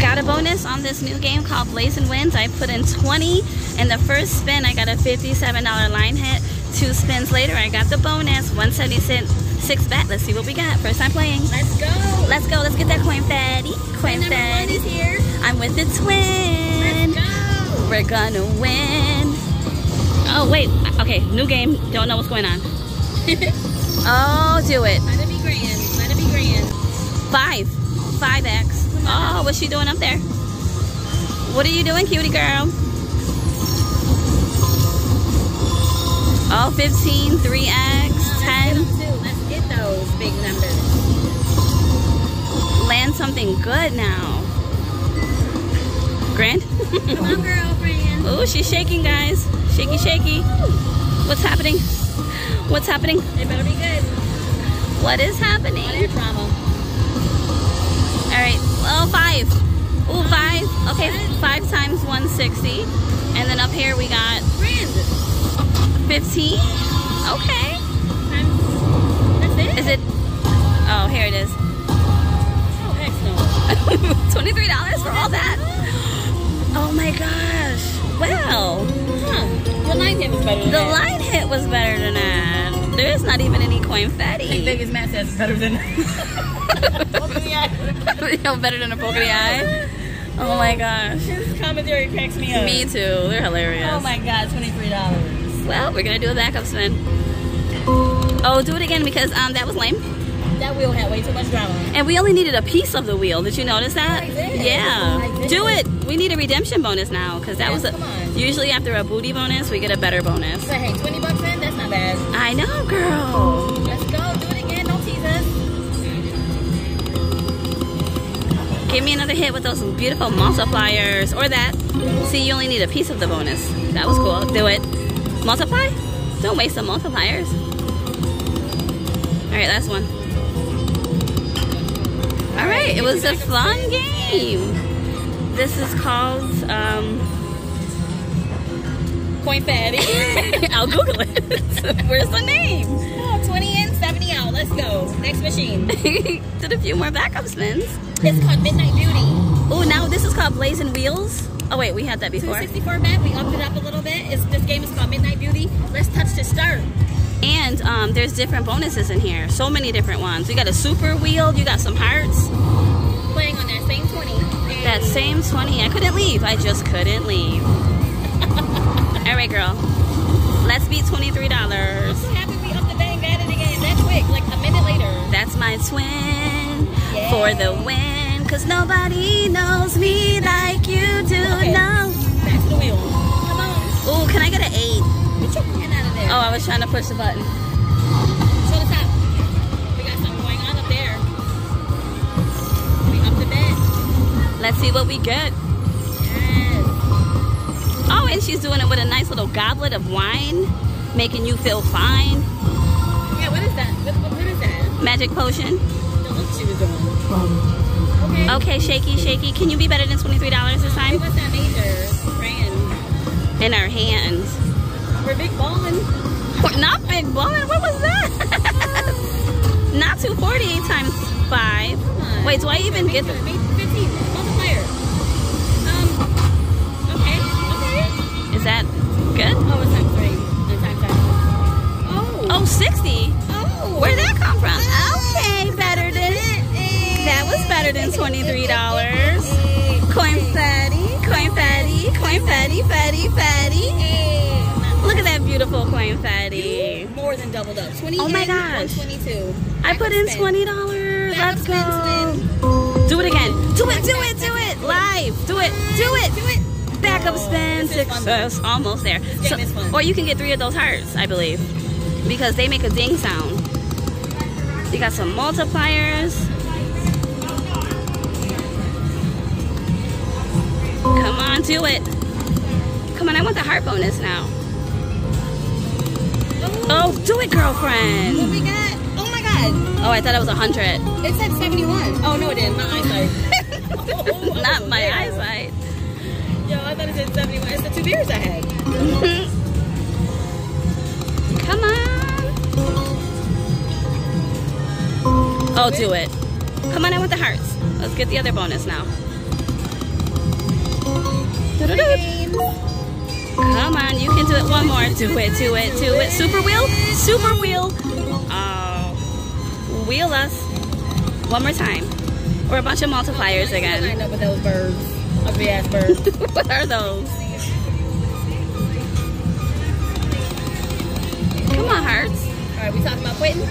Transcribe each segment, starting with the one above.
Got a bonus on this new game called Blazing Winds. I put in 20 in the first spin. I got a $57 line hit. Two spins later, I got the bonus, 176 bet. Let's see what we got. First time playing. Let's go. Let's go. Let's get that coinfetti. Coin fatty. here. I'm with the twin. Let's go. We're gonna win. Oh, wait. Okay, new game. Don't know what's going on. Oh, do it. Let it be grand. Let it be grand. Five. Five X. Oh, what's she doing up there? What are you doing, cutie girl? Oh, 15, 3X, 10. Let's get 'em too. Let's get those big numbers. Land something good now. Grand? Come on, girlfriend. oh, she's shaking, guys. Shaky, shaky. What's happening? What's happening? It better be good. What is happening? Oh, five. Ooh, five. Okay, five times 160. And then up here we got Grand. 15. Okay. Times. That's it. Is it? Oh, here it is. Oh, heck no. $23 for all that? Oh my gosh. Wow. Huh. Your line hit was better than The that. line hit was better than that. There's not even any coin I think. Vegas Matt says it's better than Yo, better than a poke in the eye. Oh my gosh. His commentary cracks me up. Me too. They're hilarious. Oh my god, $23. Well, we're gonna do a backup spin. Oh, do it again because um that was lame. That wheel had way too much drama. And we only needed a piece of the wheel. Did you notice that? I did. Yeah. Do it. We need a redemption bonus now because that Yes, was a, usually after a booty bonus we get a better bonus. So hey, 20 bucks in, that's not bad. I know, girl. Let's go, do it again, don't tease us. Give me another hit with those beautiful multipliers or that. See, you only need a piece of the bonus. That was cool. Do it. Multiply? Don't waste the multipliers. All right, last one. All right, it was a fun game. This is called, um, Coinfetti. I'll Google it. Where's the name? oh, 20 in, 70 out. Let's go. Next machine. Did a few more backup spins. It's called Midnight Beauty. Oh, now this is called Blazing Wheels. Oh wait, we had that before. 264 bet. We upped it up a little bit. It's, this game is called Midnight Beauty. Let's touch the start. And um, there's different bonuses in here. So many different ones. You got a super wheel. You got some hearts. Playing on that same 20. And That same 20. I couldn't leave. I just couldn't leave. All right, girl. Let's beat $23. I'm so happy we upped the bet and got it again. That quick, like a minute later. That's my twin Yeah. for the win. Cause nobody knows me like you do. Okay. No. Back to the wheel. Come on. Ooh, can I get an eight? Get your hand out of there. Oh, I was trying to push the button. Let's see what we get. Yes. Oh, and she's doing it with a nice little goblet of wine, making you feel fine. Yeah, what is that? What, what, what is that? Magic potion. The look she was doing. Um, okay. Okay, shaky, shaky. Can you be better than $23 this Hey, time? what's that major brand? In our hands. We're big ballin'. Not big woman. What was that? Not 248 times 5. Wait, do I even get the... Major, major, 15. Is that good? Oh, it's times three. And times times. Oh. Oh, 60. Oh. Where'd that come from? Okay, better than... That was better than $23. Coin fatty, coinfetti, coin fatty, fatty, fatty. Look at that beautiful coinfetti. More than doubled up. 20 Oh my gosh. 122. I put in Spin. twenty dollars. Backup Let's spin, go. Do it again. Do it. Do it. Do it. Live. Do it. Do it. Do it. Backup Oh, spin. this is fun, though. Success. Almost there. fun. or you can get three of those hearts, I believe, because they make a ding sound. You got some multipliers. Come on, do it. Come on, I want the heart bonus now. Oh, Oh, do it, girlfriend. what we got? Oh my god. Oh, I thought it was a hundred. It said 71. Oh, no, it didn't. My eyesight. Oh, Not my eyesight. Yo, I thought it said 71. It's the two beers I had. Come on. Oh, do it. Come on, I with the hearts. Let's get the other bonus now. Come on, you can do it. One more. Do it, do it, do it. Super wheel, super wheel. Oh, wheel us. One more time. Or a bunch of multipliers again. Lined up with those birds. Ugly ass birds. what are those? Come on, hearts. Alright, we talking about quitting?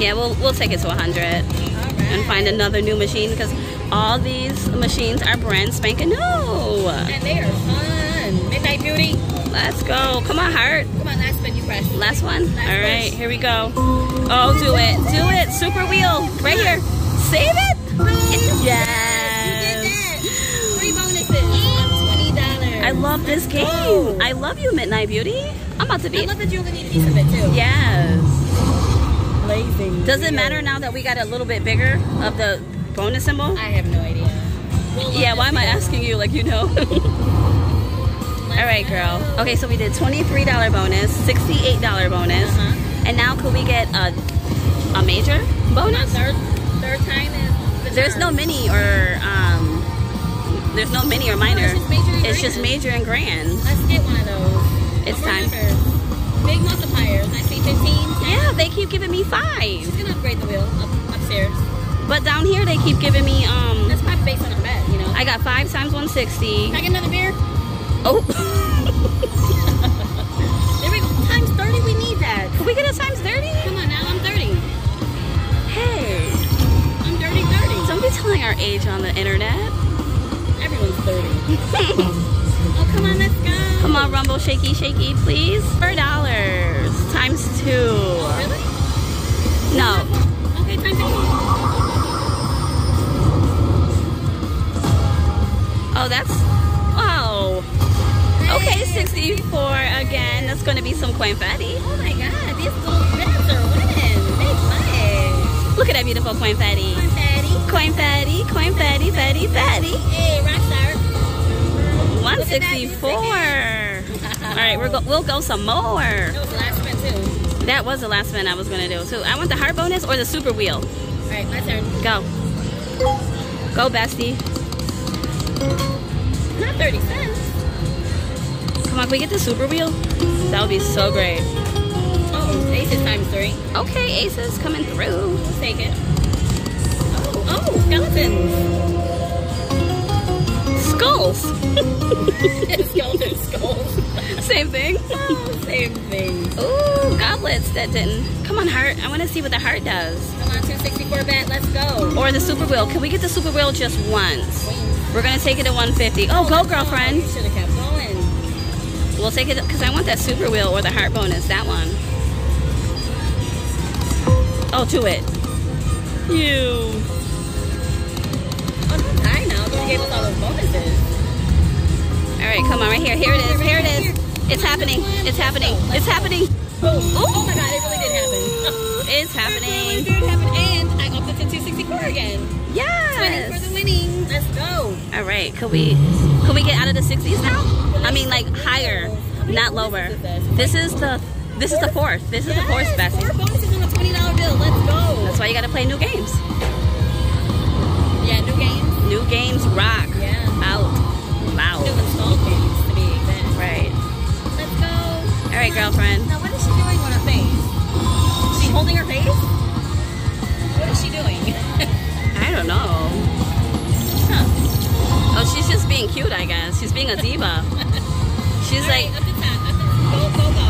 Yeah, we'll we'll take it to 100 and find another new machine because all these machines are brand spanking new. And they are fun. Midnight Beauty. Let's go. Come on, heart. Come on, last spin you press. Last one. Last All right, push. here we go. Oh, do it, do it. Super wheel, right here. Save it. Yes. I love this game. I love you, Midnight Beauty. I'm about to be. I love that you only need a piece of it too. Yes. Blazing. Does it matter now that we got a little bit bigger of the bonus symbol? I have no idea. We'll Yeah, why am I asking you like you know? All right, girl. Okay, so we did $23 bonus, $68 bonus, Uh-huh. and now could we get a a major bonus? third, third time is the There's no mini or um, there's no mini or minor. it's just major and It's just grand. major and grand. Let's get one of those. It's time. numbers? Big multipliers. I see 15, 10. Yeah, they keep giving me five, It's gonna upgrade the wheel up, upstairs. but down here they keep giving me um. That's probably based on a bet, you know. I got five times 160. Can I get another beer? Oh, There we go. Times 30, we need that. could we get a times 30? Come on now, I'm 30. Hey, I'm dirty 30. don't be telling our age on the internet. Everyone's 30. Oh, come on, let's go. Come on, Rumble Shaky Shaky, please. Four dollars times two. Oh, really? No, Okay, times 50. oh, that's wow. Okay, 64 again. That's going to be some coinfetti. Oh my god, these little bits are winning. Look at that beautiful coinfetti. Come on, Daddy. Coinfetti, coinfetti, 164. All right, we're go- we'll go some more. That was the last spin too. That was the last spin I was going to do. So I want the heart bonus or the super wheel. Alright, my turn. Go. Go, bestie. Not 30 cents. Come on, can we get the super wheel? That would be so great. Oh, aces times three. Okay, aces coming through. Let's take it. Oh, oh, skeletons. Skulls. Skeleton skulls. Same thing. Oh, same thing. Ooh, goblets that didn't. Come on, heart. I want to see what the heart does. Come on, 264 bet. Let's go. Or the super wheel. Can we get the super wheel just once? We're gonna take it to 150. Oh, go, oh, girlfriend. Should have kept going. We'll take it because I want that super wheel or the heart bonus. That one. Oh, to it. You. Gave us all those bonuses. All right, come on, right here. Here it is. Here it is. It's happening. It's happening. It's happening. Oh, Boom. Oh my god, it really did happen. It's It happening. did happen. And I upped it to 264 again. Winning for the winning. Let's go. All right. Could we? Could we get out of the 60s now? I mean, like higher, not lower. This is the. This is the fourth. This is the fourth best. Four bonuses on a $20 bill. Let's go. That's why you gotta play new games. New games. Rock. Yeah. Out. New installed games, to be exact. Right. Let's go. All right, girlfriend. Now, what is she doing with her face? Is she holding her face? What is she doing? I don't know. huh. Oh, she's just being cute, I guess. She's being a diva. She's All right, like, up to 10. Up to, go, go, go.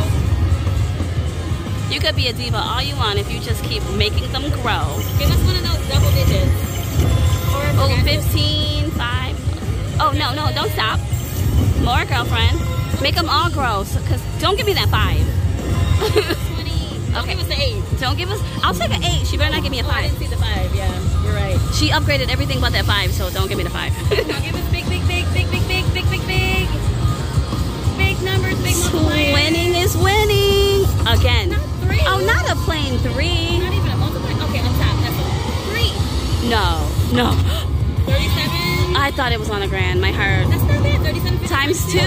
you could be a diva all you want if you just keep making them grow. Give us one of those double digits. Oh, 15, 5. Oh, no, no, don't stop. More, girlfriend. Make them all grow. Cause don't give me that 5. 20. Don't Okay. give us the 8. don't give us, I'll take an 8. She better not give me a Oh, I didn't see the 5. Yeah, you're right. She upgraded everything but that 5, so don't give me the 5. Now give us big, big, big, big, big, big, big, big, big. Big numbers, big multipliers. winning is winning. Again. Not three. Oh, not a plain 3. Not even a multiplier. Okay, on top. That's a 3. No, no. 37. I thought it was on the grand. My heart. That's not bad. 37 50, Times 2. 52.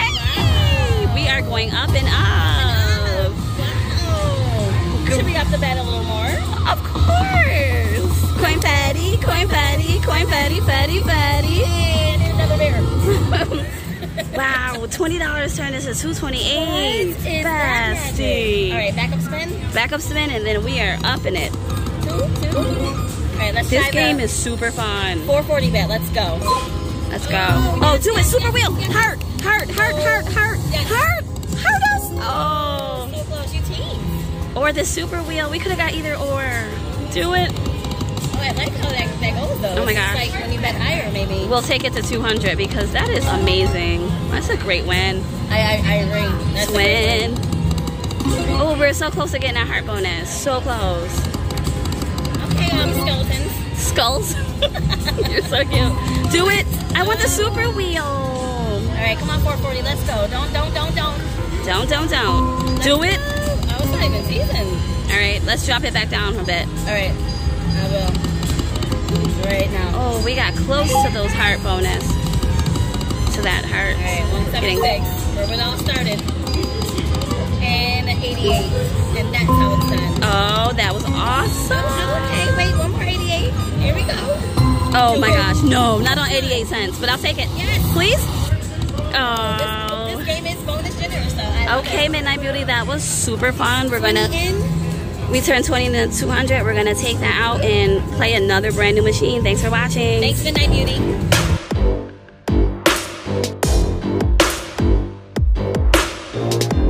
Hey, we are going up and up. Wow. Should we up the bet a little more? Of course. Coin coinfetti, fatty, fatty. And another bear. Wow, twenty dollars turned into two twenty eight. What is magic? All Bestie. right, back up spin. Back up spin and then we are up in it. Two, two. Right, let's This game the is super fun. 440 bet. Let's go. Let's go. Oh, oh do it, super wheel. Heart, heart, heart, heart, heart, heart, heart us. Oh. So close, you team. Or the super wheel. We could have got either or. Do it. Oh, I like how that, that goes though. Oh my It's gosh. like when you bet higher, maybe. We'll take it to 200 because that is amazing. That's a great win. I, I, I agree. That's a great Win. Oh, we're so close to getting a heart bonus. So close. Um, skeletons. Skulls. You're so cute. Do it. I want the super wheel. All right, come on, 440. Let's go. Don't, don't, don't, don't. Don't, don't, don't. Do it. I was not even seasoned. All right, let's drop it back down a bit. All right, I will. Right now. Oh, we got close to those heart bonus. To that heart. All right, 176. Where it all started. And 88. And that's how it's done. Oh, that was awesome. Okay, wait, one more 88. Here we go. Oh my gosh, no, not on 88 cents, but I'll take it. Yes. Please? Oh. this game is bonus generous, though. I Okay. Midnight Beauty, that was super fun. We're gonna we turned 20 to 200. We're gonna take that out and play another brand new machine. Thanks for watching. Thanks, Midnight Beauty.